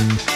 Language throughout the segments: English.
मैं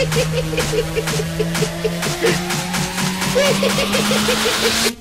Hehehehe